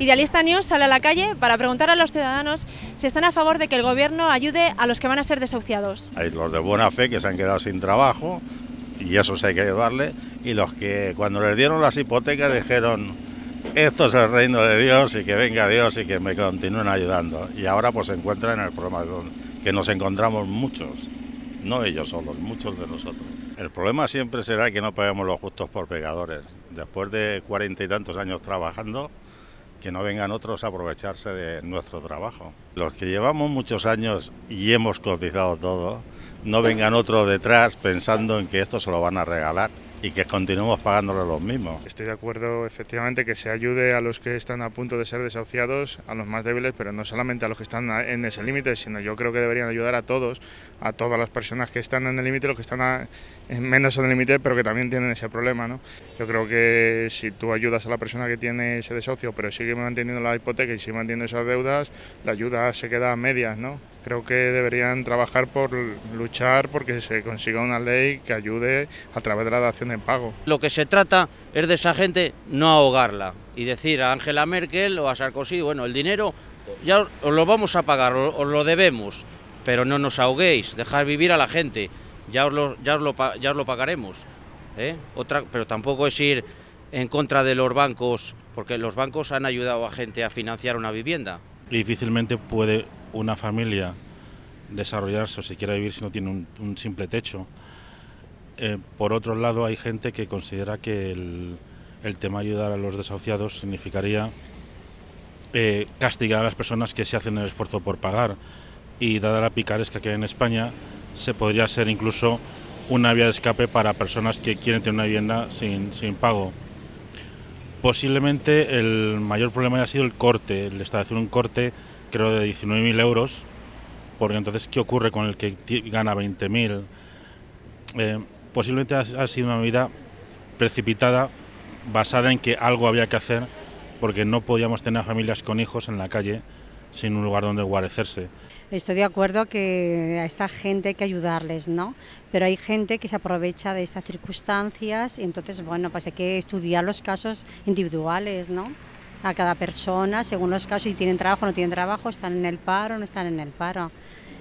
Idealista News sale a la calle para preguntar a los ciudadanos si están a favor de que el gobierno ayude a los que van a ser desahuciados. Hay los de buena fe que se han quedado sin trabajo y eso se hay que ayudarle, y los que cuando les dieron las hipotecas dijeron esto es el reino de Dios y que venga Dios y que me continúen ayudando. Y ahora pues se encuentran en el problema que nos encontramos muchos, no ellos solos, muchos de nosotros. El problema siempre será que no paguemos los justos por pegadores. Después de cuarenta y tantos años trabajando, que no vengan otros a aprovecharse de nuestro trabajo. Los que llevamos muchos años y hemos cotizado todo, no vengan otros detrás pensando en que esto se lo van a regalar y que continuemos pagándole los mismos. Estoy de acuerdo efectivamente que se ayude a los que están a punto de ser desahuciados, a los más débiles, pero no solamente a los que están en ese límite, sino yo creo que deberían ayudar a todos, a todas las personas que están en el límite, los que están menos en el límite, pero que también tienen ese problema. ¿no? Yo creo que si tú ayudas a la persona que tiene ese desahucio, pero sigue manteniendo la hipoteca y sigue manteniendo esas deudas, la ayuda se queda a medias. ¿no? Creo que deberían trabajar por luchar porque se consiga una ley que ayude a través de la dación en pago. Lo que se trata es de esa gente no ahogarla y decir a Angela Merkel o a Sarkozy, bueno, el dinero ya os lo vamos a pagar, os lo debemos, pero no nos ahoguéis, dejar vivir a la gente, ya os lo, ya os lo, ya os lo pagaremos. ¿eh? Otra, pero tampoco es ir en contra de los bancos, porque los bancos han ayudado a gente a financiar una vivienda. difícilmente puede una familia desarrollarse o si quiere vivir si no tiene un, simple techo. Eh, por otro lado, hay gente que considera que el, tema ayudar a los desahuciados significaría eh, castigar a las personas que se hacen el esfuerzo por pagar. Y dada la picaresca que hay en España, se podría ser incluso una vía de escape para personas que quieren tener una vivienda sin, sin pago. Posiblemente el mayor problema haya sido el corte, el establecer un corte creo de 19.000 euros, porque entonces, ¿qué ocurre con el que gana 20.000? Eh, posiblemente ha, sido una medida precipitada, basada en que algo había que hacer, porque no podíamos tener familias con hijos en la calle sin un lugar donde guarecerse. Estoy de acuerdo que a esta gente hay que ayudarles, ¿no? Pero hay gente que se aprovecha de estas circunstancias y entonces, bueno, pues hay que estudiar los casos individuales, ¿no? a cada persona, según los casos, si tienen trabajo o no tienen trabajo, están en el paro o no están en el paro.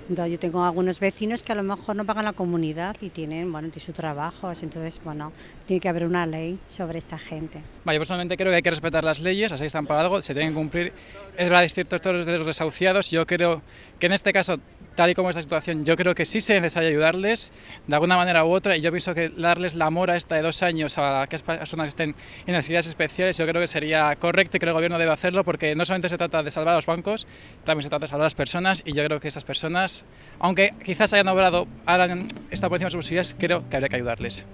Yo tengo algunos vecinos que a lo mejor no pagan la comunidad y tienen, bueno, su trabajo, entonces, bueno, tiene que haber una ley sobre esta gente. yo personalmente creo que hay que respetar las leyes, así están para algo, se tienen que cumplir. Es verdad, es cierto esto de los desahuciados, yo creo que en este caso tal y como esta situación, yo creo que sí se necesario ayudarles de alguna manera u otra y yo pienso que darles la mora esta de dos años a aquellas personas que estén en necesidades especiales, yo creo que sería correcto y creo que el gobierno debe hacerlo porque no solamente se trata de salvar a los bancos, también se trata de salvar a las personas y yo creo que esas personas, aunque quizás hayan obrado, hayan estado por encima de sus creo que habría que ayudarles.